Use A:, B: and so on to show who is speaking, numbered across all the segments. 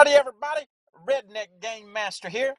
A: Howdy, everybody. Redneck Game Master here.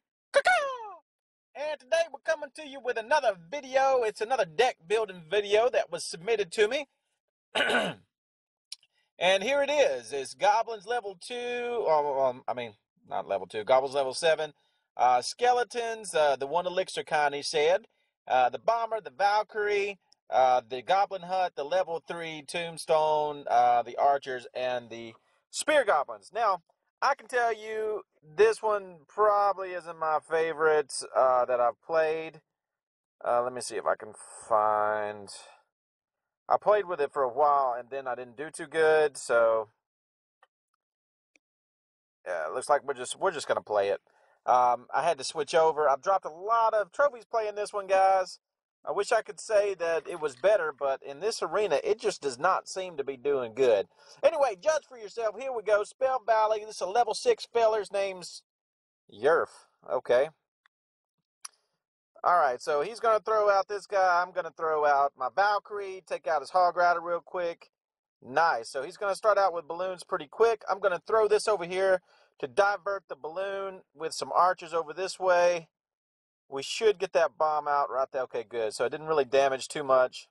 A: And today we're coming to you with another video. It's another deck building video that was submitted to me. and here it is. It's Goblins level 2. Um, I mean, not level 2. Goblins level 7. Uh, skeletons, uh, the one elixir kind, he said. Uh, the Bomber, the Valkyrie, uh, the Goblin Hut, the level 3 Tombstone, uh, the Archers, and the Spear Goblins. Now, I can tell you this one probably isn't my favorite uh, that I've played. Uh, let me see if I can find. I played with it for a while and then I didn't do too good, so yeah, looks like we're just we're just gonna play it. Um, I had to switch over. I've dropped a lot of trophies playing this one, guys. I wish I could say that it was better, but in this arena, it just does not seem to be doing good. Anyway, judge for yourself. Here we go. Spell Valley. This is a level 6 feller's name's Yerf. Okay. All right, so he's going to throw out this guy. I'm going to throw out my Valkyrie, take out his Hog Rider real quick. Nice. So he's going to start out with balloons pretty quick. I'm going to throw this over here to divert the balloon with some archers over this way. We should get that bomb out right there. Okay, good. So it didn't really damage too much.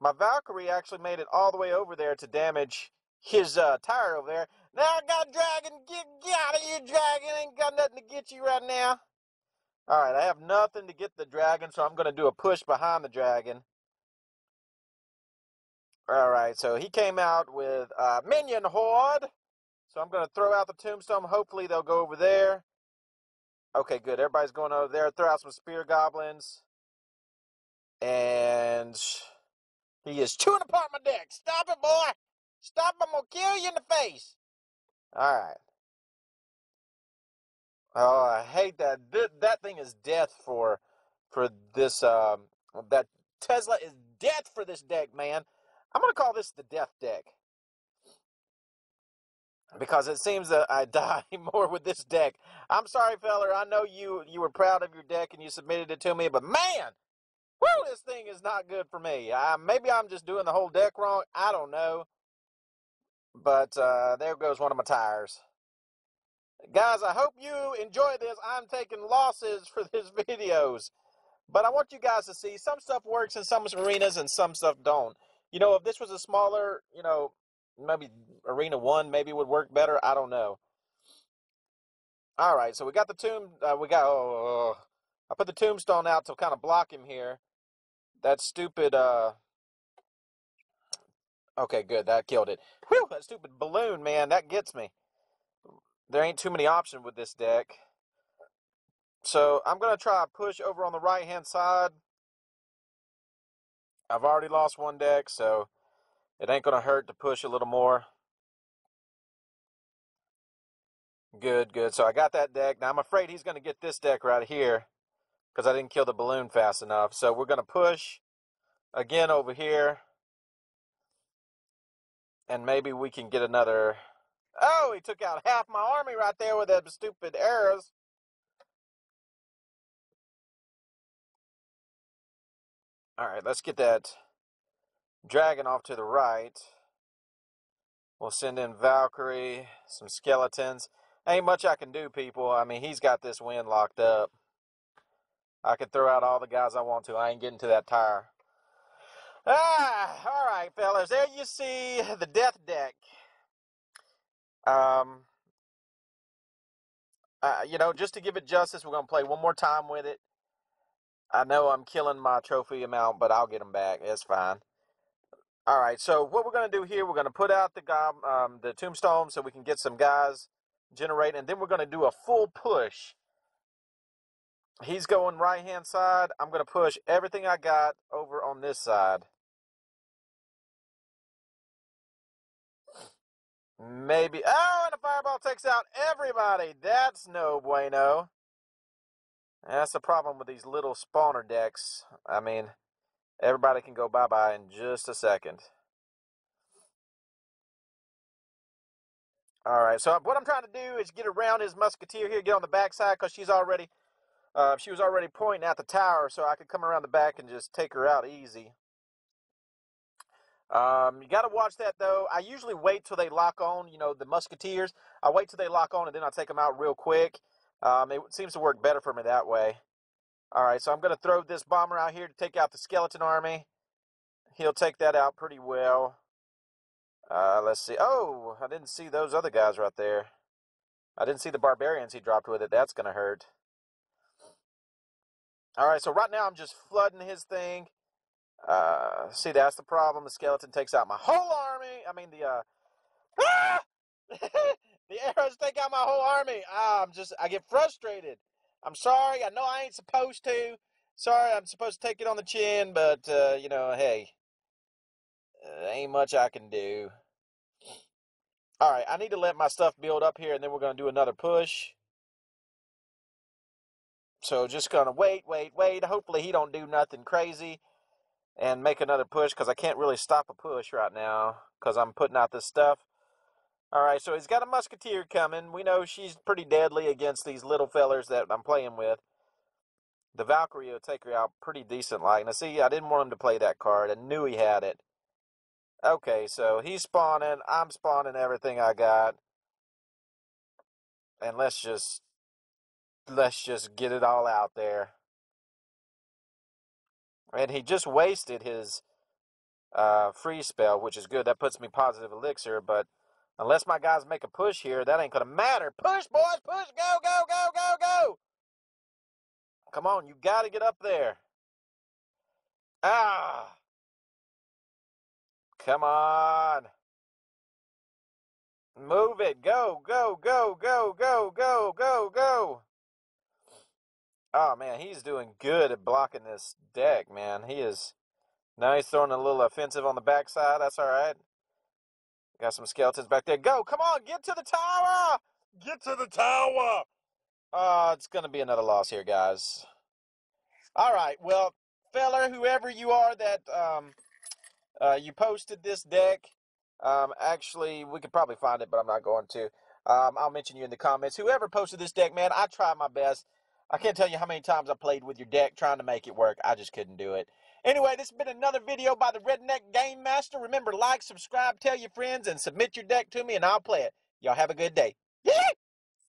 A: My Valkyrie actually made it all the way over there to damage his uh, tire over there. Now I got Dragon. Get, get out of here, Dragon. Ain't got nothing to get you right now. All right, I have nothing to get the Dragon, so I'm going to do a push behind the Dragon. All right, so he came out with uh, Minion Horde. So I'm going to throw out the Tombstone. Hopefully they'll go over there. Okay, good. Everybody's going over there. Throw out some spear goblins. And he is chewing apart my deck. Stop it, boy. Stop. I'm going to kill you in the face. All right. Oh, I hate that. That thing is death for for this. Um, that Tesla is death for this deck, man. I'm going to call this the death deck because it seems that I die more with this deck. I'm sorry, feller. I know you you were proud of your deck and you submitted it to me, but man, whoo, this thing is not good for me. Uh, maybe I'm just doing the whole deck wrong. I don't know. But uh, there goes one of my tires. Guys, I hope you enjoy this. I'm taking losses for this videos. But I want you guys to see some stuff works in some arenas and some stuff don't. You know, if this was a smaller, you know, maybe Arena 1 maybe would work better. I don't know. All right, so we got the tomb. Uh, we got. Oh, I put the tombstone out to kind of block him here. That stupid. Uh, okay, good. That killed it. Whew, that stupid balloon, man. That gets me. There ain't too many options with this deck. So I'm to try a push over on the right hand side. I've already lost one deck, so it ain't going to hurt to push a little more. Good, good. So I got that deck. Now I'm afraid he's going to get this deck right here because I didn't kill the balloon fast enough. So we're going to push again over here. And maybe we can get another... Oh, he took out half my army right there with that stupid arrows. All right, let's get that dragon off to the right. We'll send in Valkyrie, some skeletons. Ain't much I can do, people. I mean, he's got this wind locked up. I could throw out all the guys I want to. I ain't getting to that tire. Ah, all right, fellas. There you see the death deck. Um, uh, you know, just to give it justice, we're gonna play one more time with it. I know I'm killing my trophy amount, but I'll get them back. It's fine. All right. So what we're gonna do here, we're gonna put out the gob, um, the tombstone, so we can get some guys generating, and then we're going to do a full push. He's going right hand side. I'm going to push everything I got over on this side. Maybe. Oh, and a fireball takes out everybody. That's no bueno. That's the problem with these little spawner decks. I mean, everybody can go bye bye in just a second. All right, so what I'm trying to do is get around his musketeer here, get on the backside because she's already, uh, she was already pointing at the tower, so I could come around the back and just take her out easy. Um, you got to watch that though. I usually wait till they lock on. You know, the musketeers. I wait till they lock on and then I take them out real quick. Um, it seems to work better for me that way. All right, so I'm going to throw this bomber out here to take out the skeleton army. He'll take that out pretty well. Uh, let's see. Oh, I didn't see those other guys right there. I didn't see the barbarians he dropped with it. That's going to hurt. All right, so right now I'm just flooding his thing. Uh, see, that's the problem. The skeleton takes out my whole army. I mean, the uh, ah! the arrows take out my whole army. Ah, I'm just, I get frustrated. I'm sorry. I know I ain't supposed to. Sorry, I'm supposed to take it on the chin, but uh, you know, hey, uh, ain't much I can do. All right, I need to let my stuff build up here, and then we're going to do another push. So just going to wait, wait, wait. Hopefully he don't do nothing crazy and make another push because I can't really stop a push right now because I'm putting out this stuff. All right, so he's got a musketeer coming. We know she's pretty deadly against these little fellers that I'm playing with. The Valkyrie will take her out pretty decent like. Now, see, I didn't want him to play that card. I knew he had it. Okay, so he's spawning. I'm spawning everything I got. And let's just let's just get it all out there. And he just wasted his uh, free spell, which is good. That puts me positive elixir, but unless my guys make a push here, that ain't gonna matter. Push, boys, push, go, go, go, go, go. Come on, you gotta get up there. Ah. Come on. Move it. Go, go, go, go, go, go, go, go. Oh man, he's doing good at blocking this deck, man. He is now he's throwing a little offensive on the backside. That's all right. Got some skeletons back there. Go, come on, get to the tower. Get to the tower. Oh, it's gonna be another loss here, guys. All right, well, feller, whoever you are that um, uh, you posted this deck. Um, actually, we could probably find it, but I'm not going to. Um, I'll mention you in the comments. Whoever posted this deck, man, I tried my best. I can't tell you how many times I played with your deck trying to make it work. I just couldn't do it. Anyway, this has been another video by the Redneck Game Master. Remember, like, subscribe, tell your friends, and submit your deck to me, and I'll play it. Y'all have a good day. Yeah!